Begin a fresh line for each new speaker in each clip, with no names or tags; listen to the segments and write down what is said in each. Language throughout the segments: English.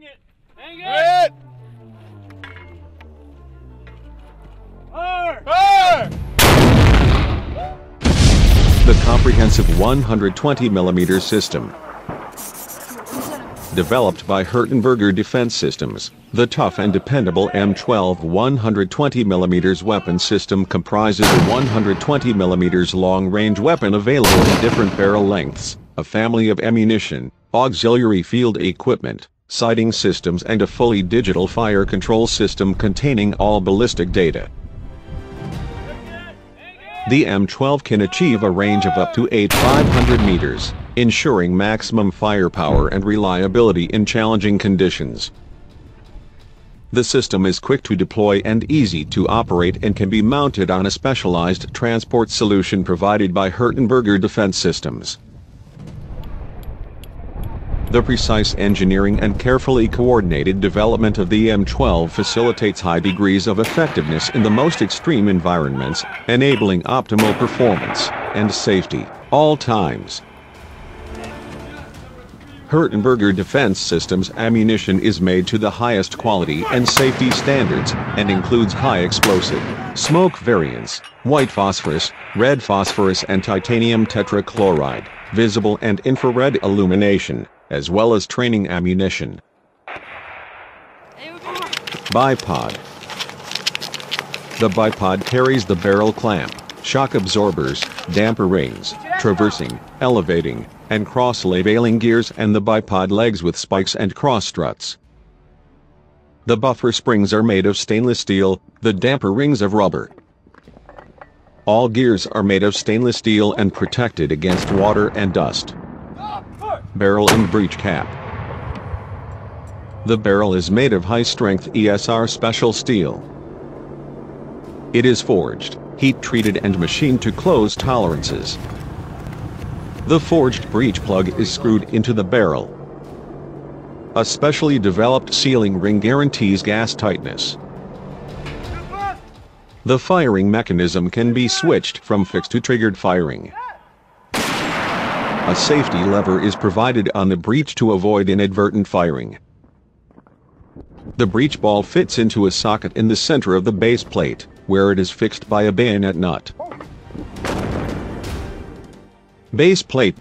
Hang it! Hang it! Fire! Fire!
The comprehensive 120mm system. Developed by Hirtenberger Defense Systems, the tough and dependable M12 120mm weapon system comprises a 120mm long-range weapon available in different barrel lengths, a family of ammunition, auxiliary field equipment, sighting systems and a fully digital fire control system containing all ballistic data. The M12 can achieve a range of up to 8,500 meters, ensuring maximum firepower and reliability in challenging conditions. The system is quick to deploy and easy to operate and can be mounted on a specialized transport solution provided by Hirtenberger Defense Systems. The precise engineering and carefully coordinated development of the M12 facilitates high degrees of effectiveness in the most extreme environments, enabling optimal performance and safety all times. Hirtenberger Defense Systems ammunition is made to the highest quality and safety standards and includes high explosive, smoke variants, white phosphorus, red phosphorus and titanium tetrachloride, visible and infrared illumination, as well as training ammunition. Bipod The bipod carries the barrel clamp, shock absorbers, damper rings, traversing, elevating, and cross-leveling gears and the bipod legs with spikes and cross struts. The buffer springs are made of stainless steel, the damper rings of rubber. All gears are made of stainless steel and protected against water and dust barrel and breech cap. The barrel is made of high-strength ESR special steel. It is forged, heat-treated and machined to close tolerances. The forged breech plug is screwed into the barrel. A specially developed sealing ring guarantees gas tightness. The firing mechanism can be switched from fixed to triggered firing. A safety lever is provided on the breech to avoid inadvertent firing. The breech ball fits into a socket in the center of the base plate, where it is fixed by a bayonet nut. Base plate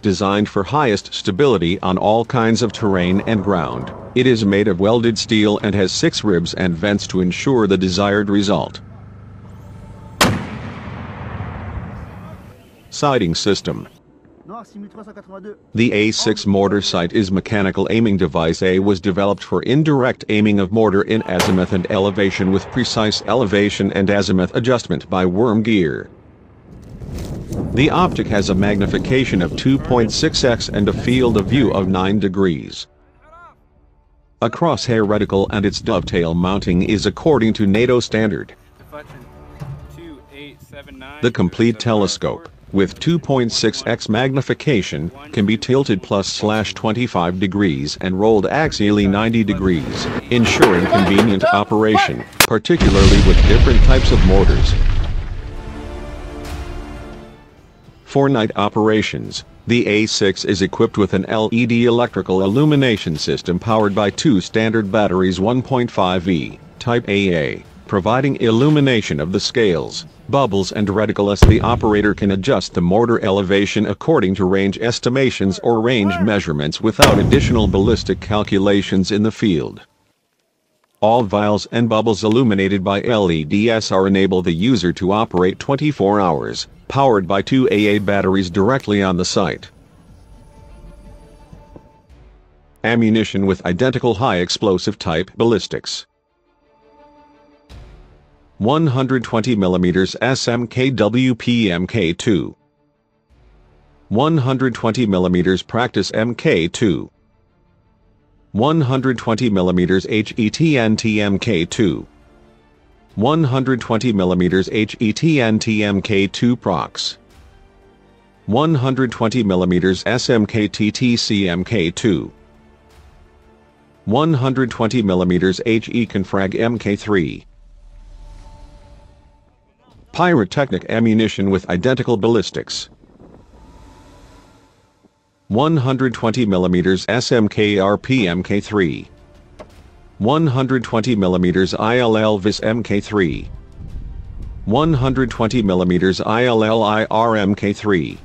designed for highest stability on all kinds of terrain and ground. It is made of welded steel and has six ribs and vents to ensure the desired result. Sighting system the A6 mortar sight is mechanical aiming device A was developed for indirect aiming of mortar in azimuth and elevation with precise elevation and azimuth adjustment by worm gear. The optic has a magnification of 2.6x and a field of view of 9 degrees. A crosshair reticle and its dovetail mounting is according to NATO standard. The complete telescope with 2.6x magnification, can be tilted plus slash 25 degrees and rolled axially 90 degrees, ensuring convenient operation, particularly with different types of mortars. For night operations, the A6 is equipped with an LED electrical illumination system powered by two standard batteries 1.5E, Type AA, providing illumination of the scales, bubbles and reticle as the operator can adjust the mortar elevation according to range estimations or range measurements without additional ballistic calculations in the field. All vials and bubbles illuminated by LEDs are enable the user to operate 24 hours, powered by two AA batteries directly on the site. Ammunition with identical high explosive type ballistics. 120 mm SMK WPMK2 120 mm practice MK2 120 mm HETNTMK2 120 mm HETNTMK2 prox. 120 mm SMKTTCMK2 120 mm HE Confrag MK3 Pyrotechnic ammunition with identical ballistics. 120 mm SMK RPMK3, 120mm ILL VIS MK3 120mm ILL IR MK3